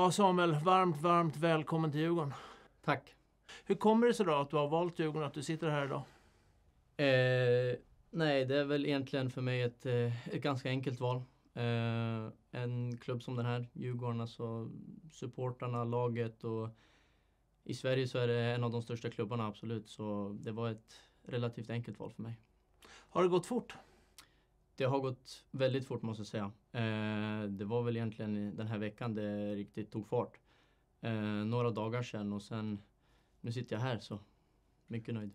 Ja, Samuel, varmt, varmt välkommen till Djurgården. Tack. Hur kommer det sig då att du har valt Djurgården, att du sitter här idag? Eh, nej, det är väl egentligen för mig ett, eh, ett ganska enkelt val. Eh, en klubb som den här, Djurgården, alltså supportarna, laget och i Sverige så är det en av de största klubbarna, absolut. Så det var ett relativt enkelt val för mig. Har det gått fort? Det har gått väldigt fort måste jag säga. Eh, det var väl egentligen den här veckan det riktigt tog fart. Eh, några dagar sedan och sen nu sitter jag här så mycket nöjd.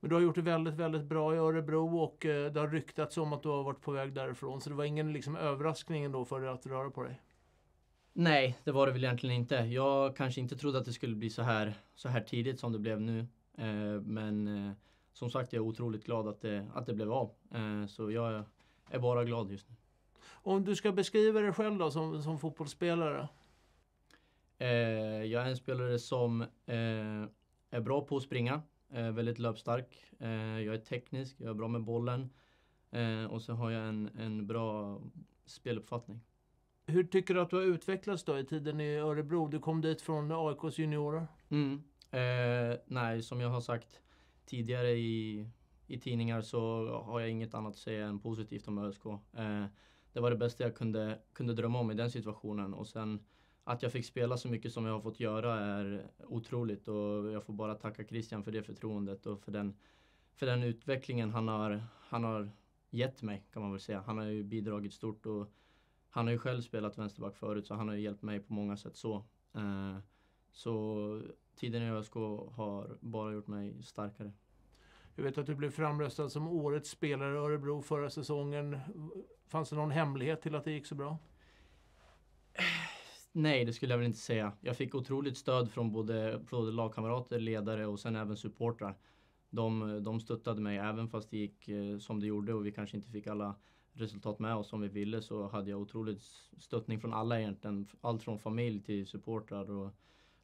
Men du har gjort det väldigt, väldigt bra i Örebro och eh, det har ryktats om att du har varit på väg därifrån. Så det var ingen liksom, överraskning då för dig att röra på dig? Nej, det var det väl egentligen inte. Jag kanske inte trodde att det skulle bli så här, så här tidigt som det blev nu. Men som sagt, jag är otroligt glad att det, att det blev av. Så jag är bara glad just nu. Om du ska beskriva dig själv då som, som fotbollsspelare? Eh, jag är en spelare som eh, är bra på att springa, eh, väldigt löpstark. Eh, jag är teknisk, jag är bra med bollen eh, och så har jag en, en bra speluppfattning. Hur tycker du att du har utvecklats då i tiden i Örebro? Du kom dit från AIKs juniorer. Mm. Eh, nej, som jag har sagt tidigare i, i tidningar så har jag inget annat att säga än positivt om ÖSK. Eh, det var det bästa jag kunde, kunde drömma om i den situationen och sen att jag fick spela så mycket som jag har fått göra är otroligt och jag får bara tacka Christian för det förtroendet och för den, för den utvecklingen han har, han har gett mig kan man väl säga. Han har ju bidragit stort och han har ju själv spelat vänsterback förut så han har ju hjälpt mig på många sätt så. Eh, så tiden i ÖSK har bara gjort mig starkare. Jag vet att du blev framröstad som årets spelare i Örebro förra säsongen. Fanns det någon hemlighet till att det gick så bra? Nej, det skulle jag väl inte säga. Jag fick otroligt stöd från både, både lagkamrater, ledare och sen även supportrar. De, de stöttade mig även fast det gick eh, som det gjorde och vi kanske inte fick alla resultat med oss som vi ville så hade jag otroligt stöttning från alla egentligen. Allt från familj till supportrar och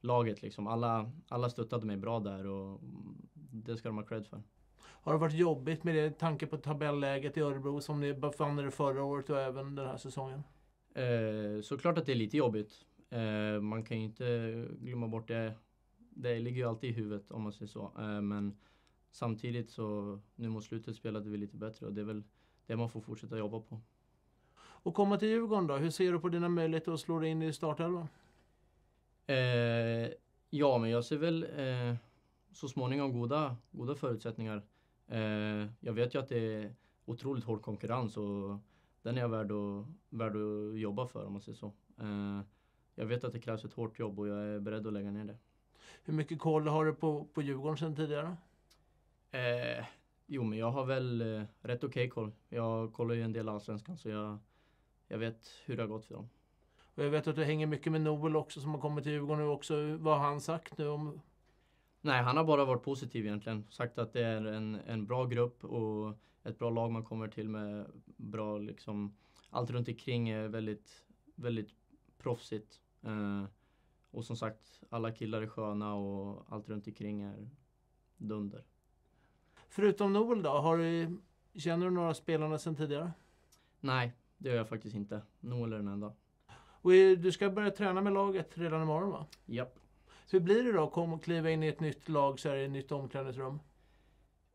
laget liksom. Alla, alla stöttade mig bra där och det ska de ha cred för. Har det varit jobbigt med det tanke på tabelläget i Örebro som ni befann er förra året och även den här säsongen? Eh, såklart att det är lite jobbigt. Eh, man kan ju inte glömma bort det. Det ligger ju alltid i huvudet om man säger så. Eh, men samtidigt så nu mot slutet spelade vi lite bättre och det är väl det man får fortsätta jobba på. Och komma till Djurgården då? Hur ser du på dina möjligheter att slå dig in i startelvan? Eh, ja, men jag ser väl eh, så småningom goda, goda förutsättningar. Eh, jag vet ju att det är otroligt hård konkurrens och den är jag värd att, värd att jobba för om man säger så. Eh, jag vet att det krävs ett hårt jobb och jag är beredd att lägga ner det. Hur mycket koll har du på, på Djurgården sedan tidigare? Eh, jo, men jag har väl eh, rätt okej okay koll. Jag kollar ju en del Allsvenskan så jag, jag vet hur det har gått för dem. Och jag vet att du hänger mycket med Noel också som har kommit till Djurgården nu också. Vad har han sagt nu om... Nej, han har bara varit positiv egentligen. Sagt att det är en, en bra grupp och ett bra lag man kommer till med bra liksom... Allt runt omkring är väldigt, väldigt proffsigt. Eh, och som sagt, alla killar är sköna och allt runt omkring är dunder. Förutom Noel då, har du, känner du några spelarna sedan tidigare? Nej, det gör jag faktiskt inte. Noel är den enda. Och du ska börja träna med laget redan imorgon va? Japp. Hur blir det då komma och kliva in i ett nytt lag så här i ett nytt omklädningsrum?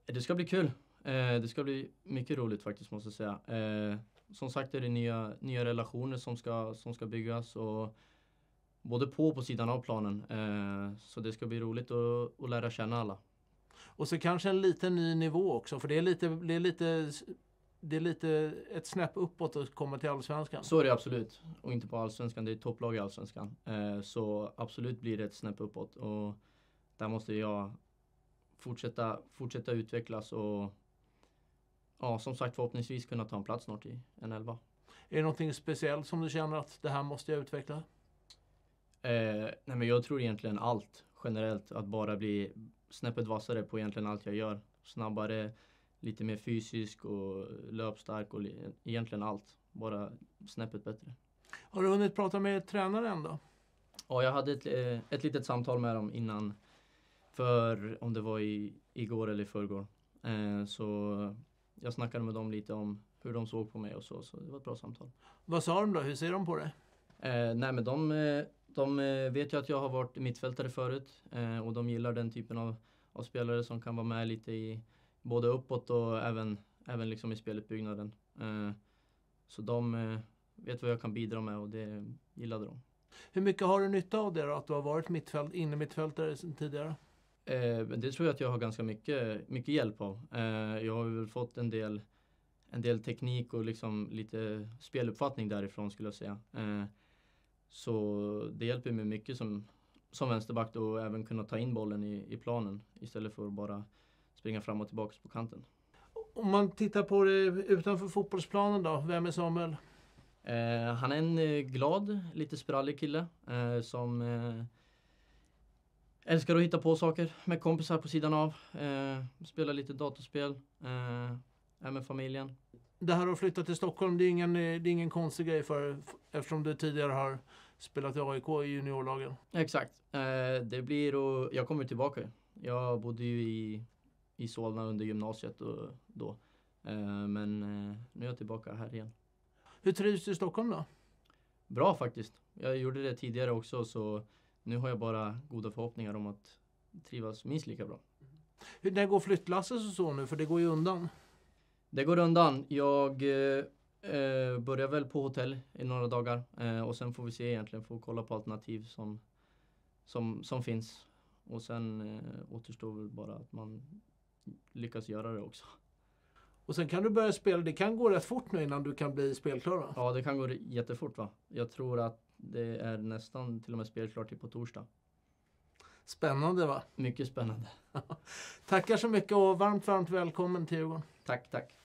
Det ska bli kul. Eh, det ska bli mycket roligt faktiskt måste jag säga. Eh, som sagt är det nya, nya relationer som ska, som ska byggas. Och både på och på sidan av planen. Eh, så det ska bli roligt att, att lära känna alla. Och så kanske en liten ny nivå också, för det är lite, det är lite, det är lite ett snäpp uppåt att komma till Allsvenskan. Så är det absolut. Och inte på Allsvenskan, det är topplag i Allsvenskan. Eh, så absolut blir det ett snäpp uppåt. Och där måste jag fortsätta, fortsätta utvecklas och ja, som sagt förhoppningsvis kunna ta en plats snart i en elva. Är det någonting speciellt som du känner att det här måste jag utveckla? Eh, nej men jag tror egentligen allt generellt. Att bara bli snäppet vassare på egentligen allt jag gör. Snabbare, lite mer fysisk och löpstark och egentligen allt. Bara snäppet bättre. Har du hunnit prata med tränaren då? Ja, jag hade ett, eh, ett litet samtal med dem innan. För om det var i, igår eller i förrgår. Eh, så jag snackade med dem lite om hur de såg på mig och så. Så det var ett bra samtal. Vad sa de då? Hur ser de på det? Eh, nej men de, eh, De vet ju att jag har varit mittfältare förut eh, och de gillar den typen av, av spelare som kan vara med lite i både uppåt och även, även liksom i speluppbyggnaden. Eh, så de eh, vet vad jag kan bidra med och det gillade de. Hur mycket har du nytta av det då, att du har varit mittfält, inne mittfältare sedan tidigare? Eh, det tror jag att jag har ganska mycket, mycket hjälp av. Eh, jag har väl fått en del, en del teknik och liksom lite speluppfattning därifrån skulle jag säga. Eh, så det hjälper mig mycket som, som vänsterback och även kunna ta in bollen i, i planen istället för att bara springa fram och tillbaka på kanten. Om man tittar på det utanför fotbollsplanen då, vem är Samuel? Eh, han är en eh, glad, lite sprallig kille eh, som eh, älskar att hitta på saker med kompisar på sidan av. Eh, spelar lite datorspel, eh, är med familjen. Det här att flytta till Stockholm, det är ingen, det är ingen konstig grej för eftersom du tidigare har spelat i AIK i juniorlagen. Exakt. Det blir och jag kommer tillbaka. Jag bodde ju i, i Solna under gymnasiet och, då. Eh, men eh, nu är jag tillbaka här igen. Hur trivs du i Stockholm då? Bra faktiskt. Jag gjorde det tidigare också så nu har jag bara goda förhoppningar om att trivas minst lika bra. Hur, när går flyttlasset och så nu? För det går ju undan. Det går undan. Jag eh, eh, börjar väl på hotell i några dagar eh, och sen får vi se egentligen, får kolla på alternativ som, som, som finns. Och sen eh, återstår väl bara att man lyckas göra det också. Och sen kan du börja spela. Det kan gå rätt fort nu innan du kan bli spelklar va? Ja, det kan gå jättefort va. Jag tror att det är nästan till och med spelklart till på torsdag. Spännande va? Mycket spännande. Tackar så mycket och varmt, varmt välkommen till Djurgården. Tack, tack.